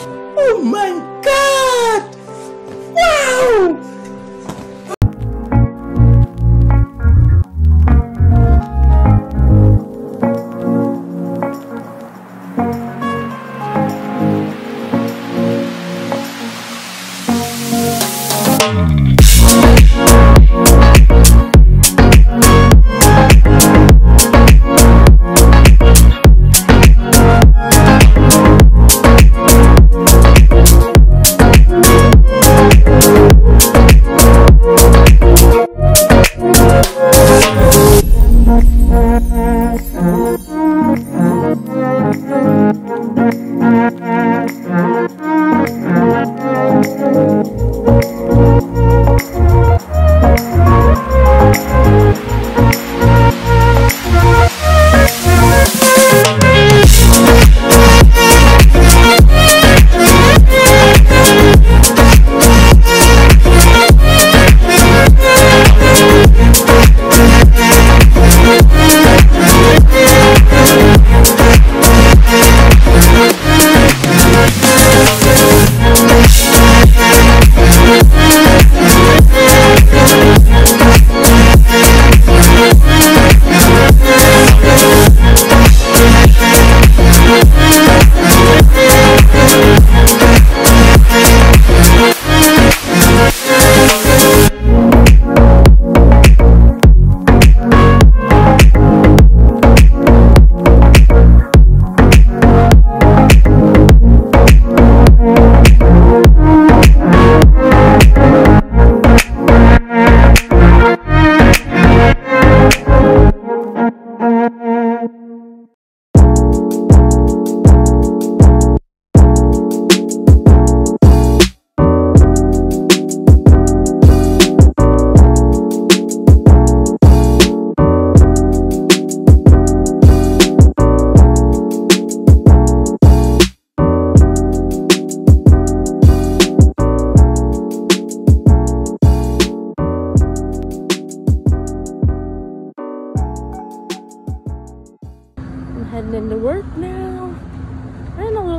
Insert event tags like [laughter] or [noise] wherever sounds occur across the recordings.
Oh my god! Wow! I'm heading into work now. Ran a little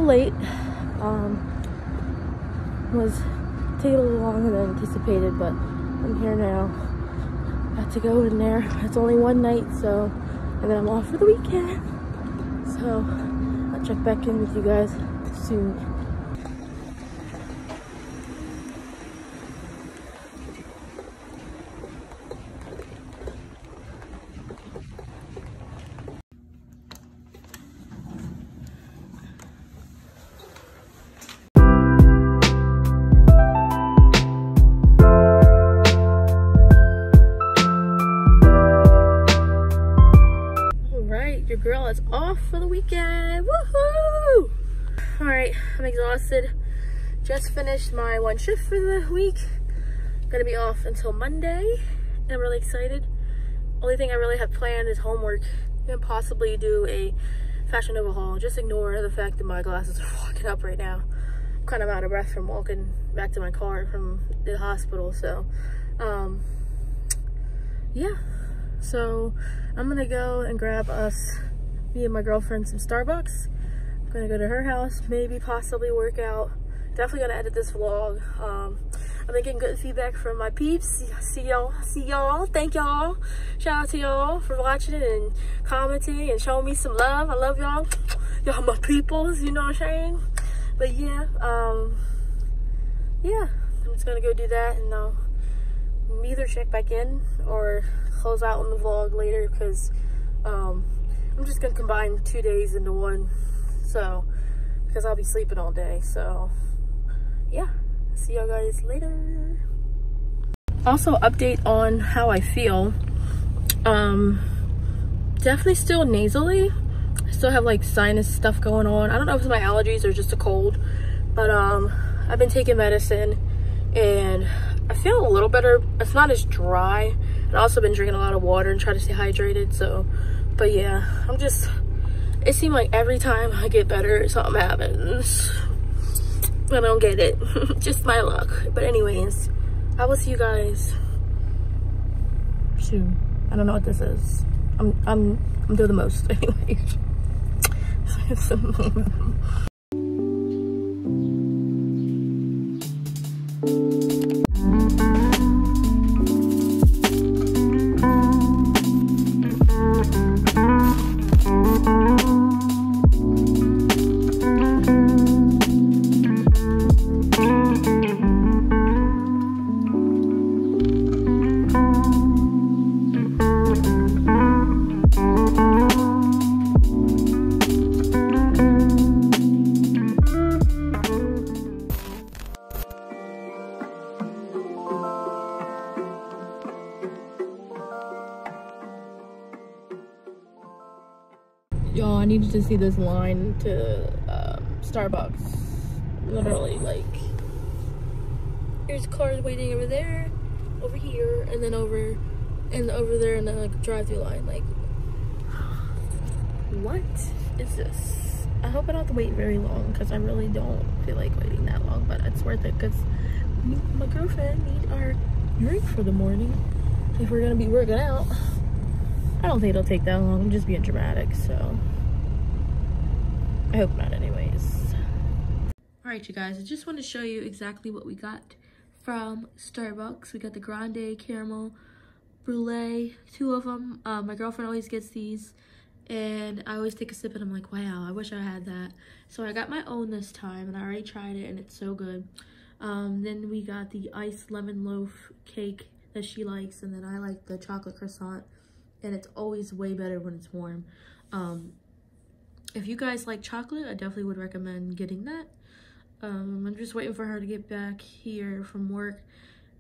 late. Um, was taking a little longer than anticipated, but I'm here now. Got to go in there. It's only one night, so and then I'm off for the weekend. So I'll check back in with you guys soon. Off for the weekend. Woohoo! All right, I'm exhausted. Just finished my one shift for the week. Gonna be off until Monday, and I'm really excited. Only thing I really have planned is homework and possibly do a Fashion Nova haul. Just ignore the fact that my glasses are [laughs] fogging up right now. I'm kind of out of breath from walking back to my car from the hospital, so um, yeah. So I'm gonna go and grab us, me and my girlfriend, some Starbucks. I'm gonna go to her house, maybe possibly work out. Definitely gonna edit this vlog. Um, I've been getting good feedback from my peeps. See y'all, see y'all, thank y'all. Shout out to y'all for watching and commenting and showing me some love. I love y'all. Y'all my peoples, you know what I'm saying? But yeah, um, yeah, I'm just gonna go do that and I'll either check back in or close out on the vlog later because um, I'm just gonna combine two days into one so because I'll be sleeping all day so yeah see y'all guys later also update on how I feel um definitely still nasally I still have like sinus stuff going on I don't know if it's my allergies or just a cold but um I've been taking medicine and I feel a little better. It's not as dry. I've also been drinking a lot of water and try to stay hydrated. So, but yeah, I'm just, it seemed like every time I get better, something happens. I don't get it. [laughs] just my luck. But anyways, I will see you guys soon. I don't know what this is. I'm, I'm, I'm doing the most [laughs] anyways. [laughs] see this line to um, Starbucks. Literally, like, there's cars waiting over there, over here, and then over, and over there in the like, drive-through line. Like, what is this? I hope I don't have to wait very long because I really don't feel like waiting that long, but it's worth it because my girlfriend need our drink for the morning if we're gonna be working out. I don't think it'll take that long. I'm just being dramatic, so I hope not anyways. All right, you guys, I just want to show you exactly what we got from Starbucks. We got the Grande Caramel Brulee, two of them. Uh, my girlfriend always gets these and I always take a sip and I'm like, wow, I wish I had that. So I got my own this time and I already tried it and it's so good. Um, then we got the iced lemon loaf cake that she likes and then I like the chocolate croissant and it's always way better when it's warm. Um, if you guys like chocolate, I definitely would recommend getting that. Um, I'm just waiting for her to get back here from work.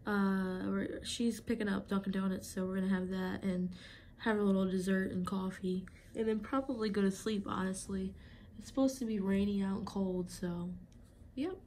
Uh, she's picking up Dunkin' Donuts, so we're gonna have that and have a little dessert and coffee, and then probably go to sleep, honestly. It's supposed to be rainy out and cold, so, yep.